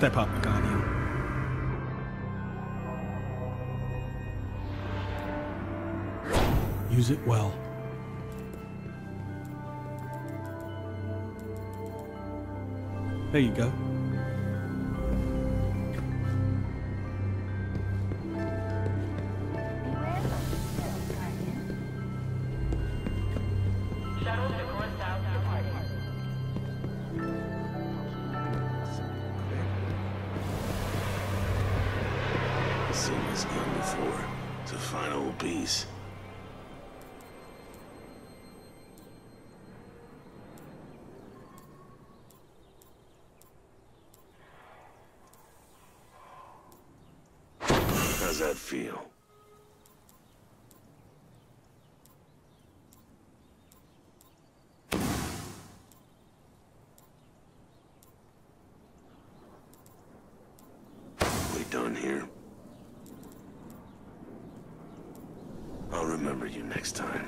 Step up, Guardian. Use it well. There you go. Feel? We done here? I'll remember you next time.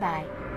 Goodbye.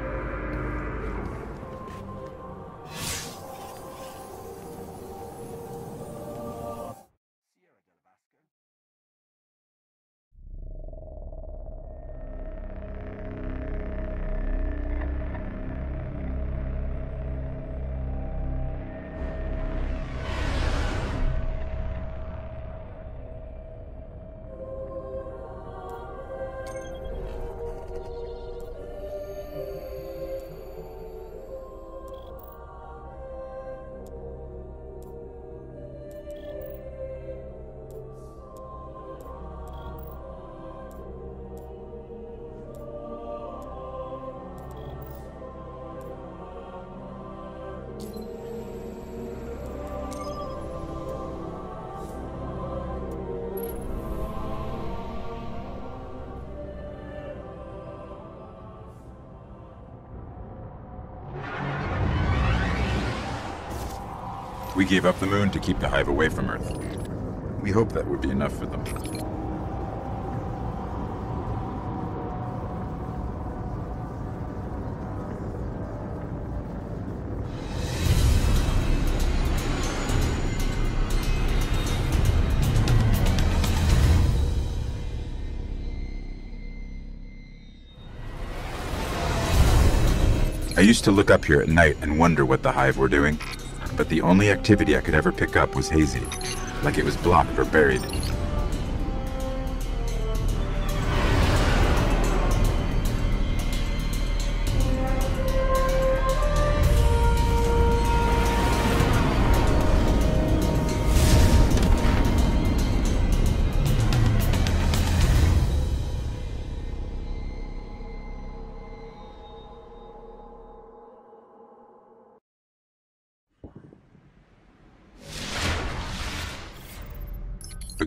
We gave up the moon to keep the Hive away from Earth. We hope that would be enough for them. I used to look up here at night and wonder what the Hive were doing, but the only activity I could ever pick up was hazy, like it was blocked or buried.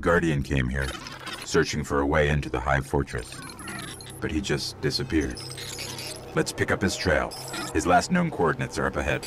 Guardian came here, searching for a way into the Hive Fortress. But he just disappeared. Let's pick up his trail. His last known coordinates are up ahead.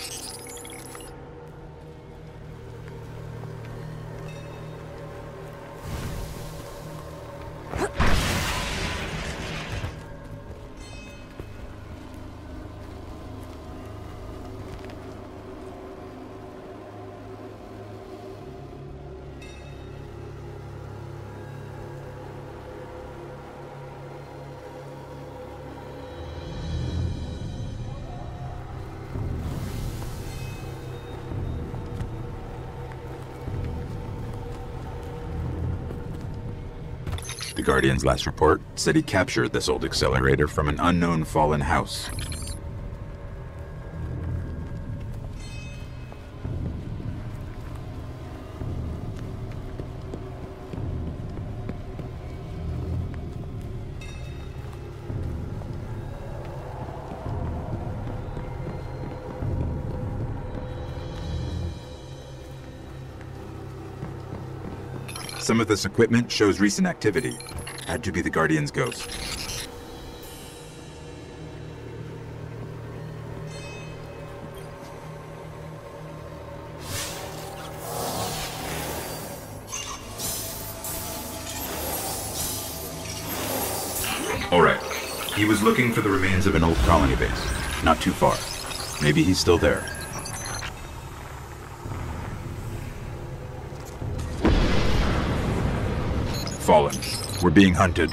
The Guardian's last report said he captured this old accelerator from an unknown fallen house. Some of this equipment shows recent activity. Had to be the Guardian's ghost. Alright. He was looking for the remains of an old colony base. Not too far. Maybe he's still there. Fallen. We're being hunted.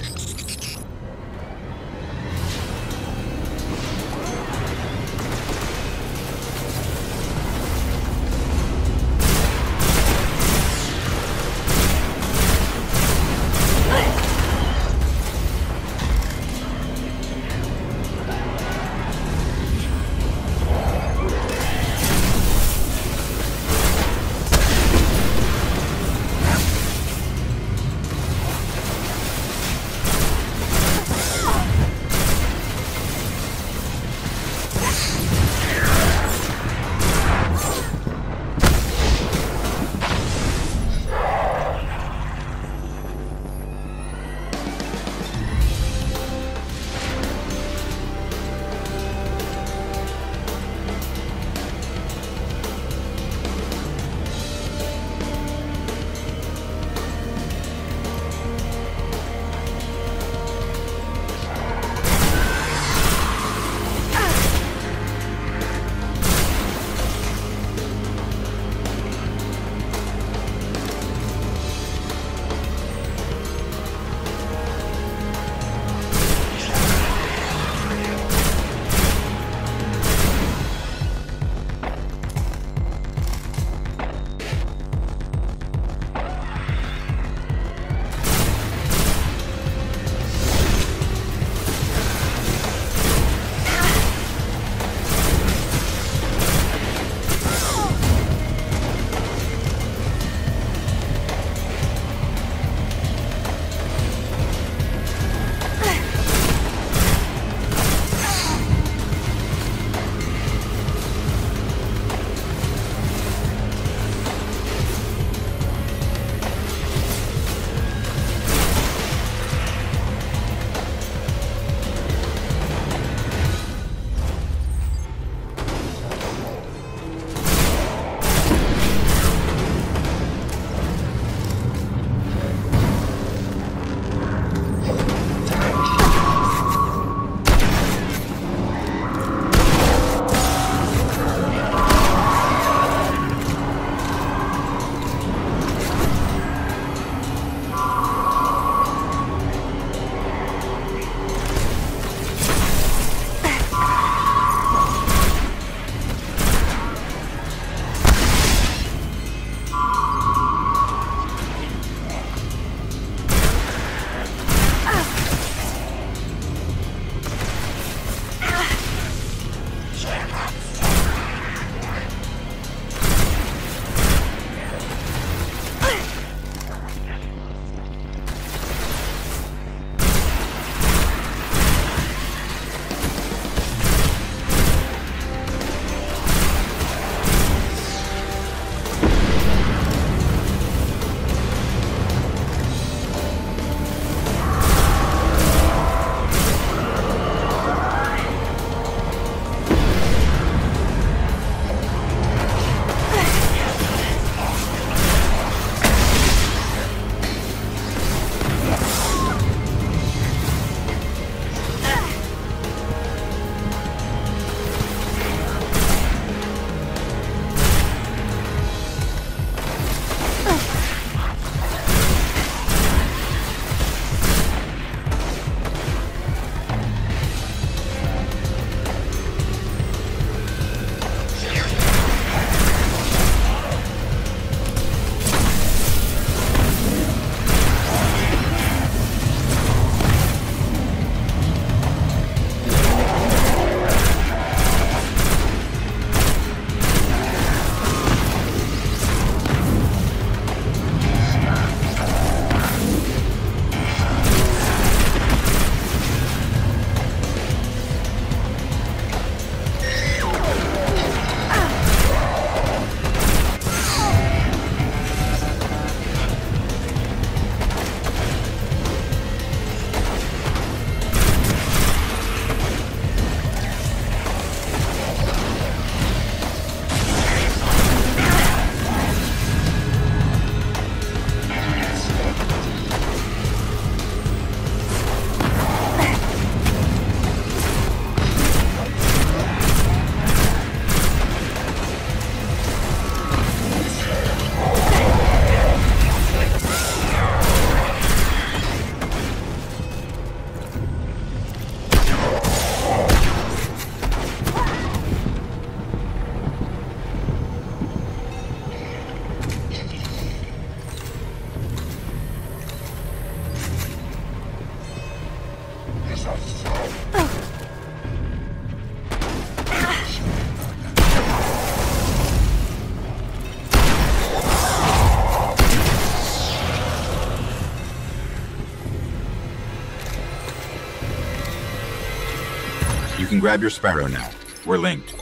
You can grab your Sparrow now. We're linked.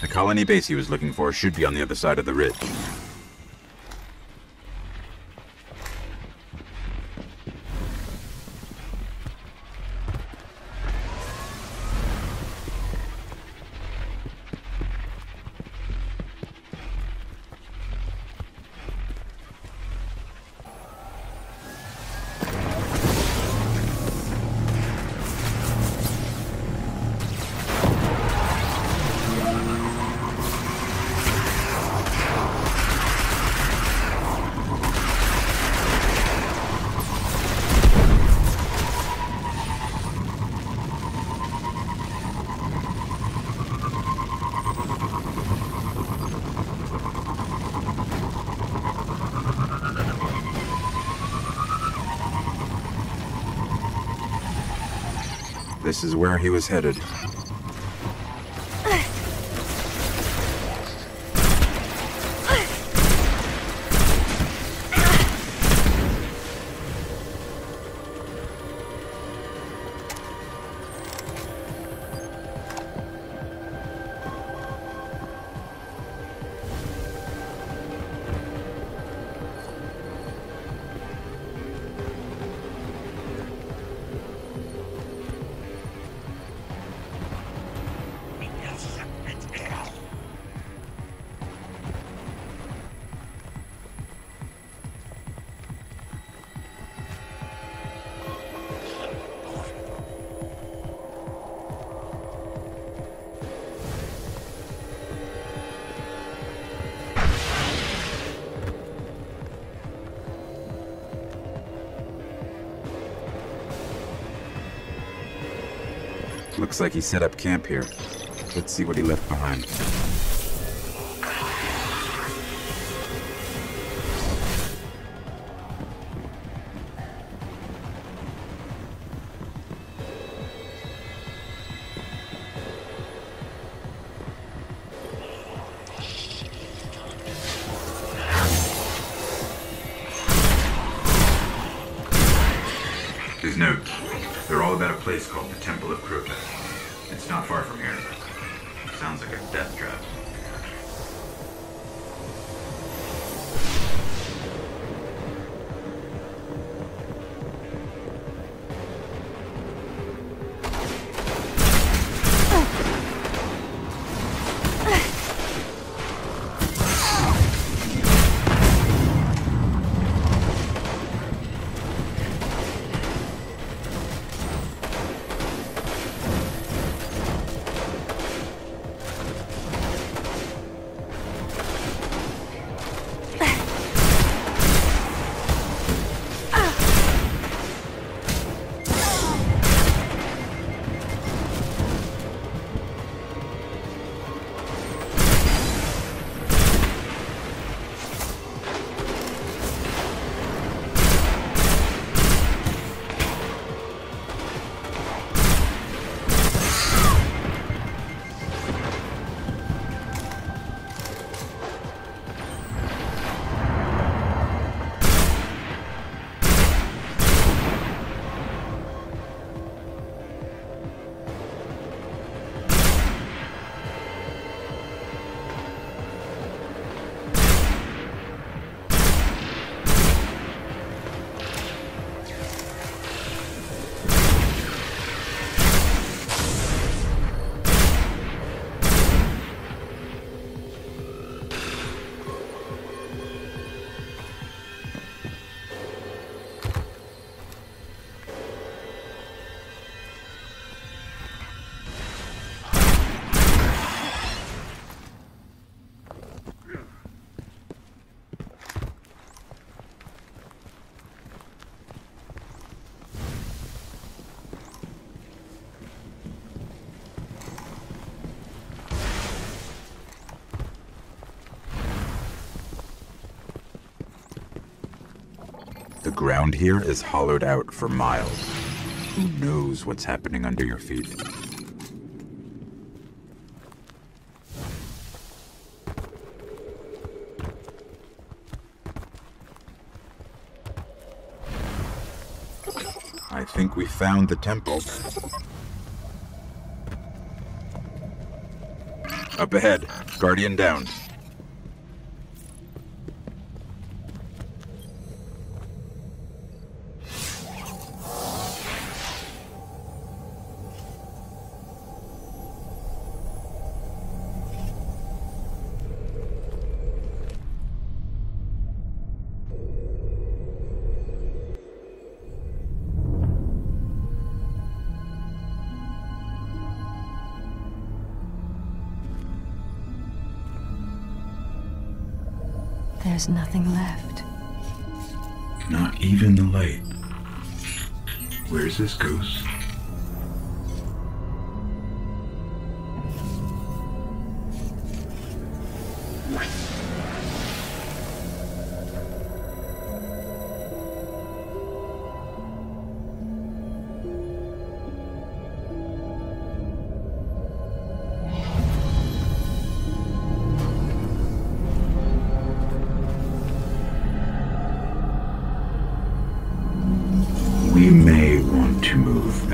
The colony base he was looking for should be on the other side of the ridge. This is where he was headed. Looks like he set up camp here. Let's see what he left behind. His notes. They're all about a place called the Temple of Crota. Not far from here. The ground here is hollowed out for miles. Who knows what's happening under your feet? I think we found the temple. Up ahead, Guardian down. There's nothing left. To move.